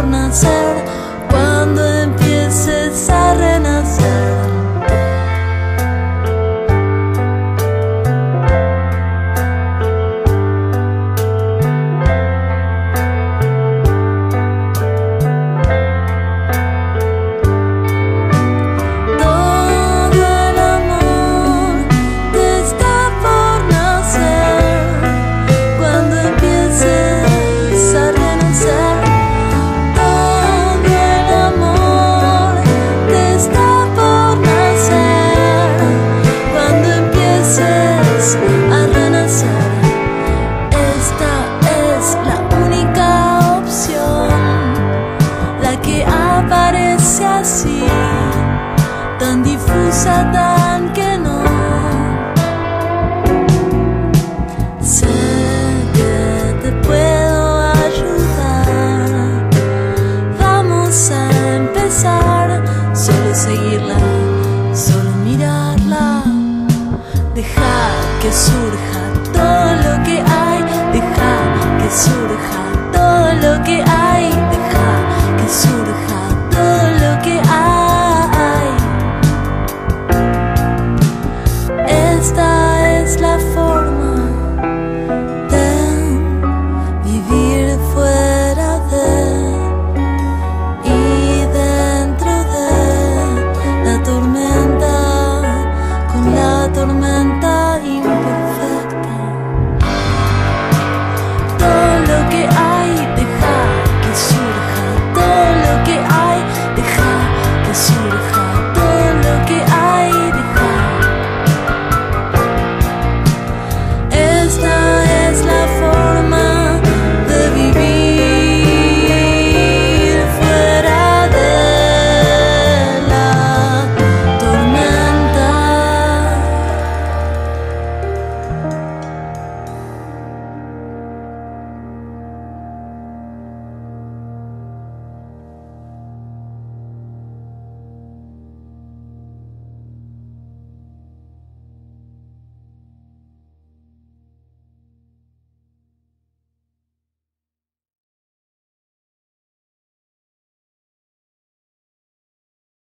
torna a ser tan que no. Sé que te puedo ayudar. Vamos a empezar, solo seguirla, solo mirarla. Deja que surja todo lo que hay, deja que surja todo lo que.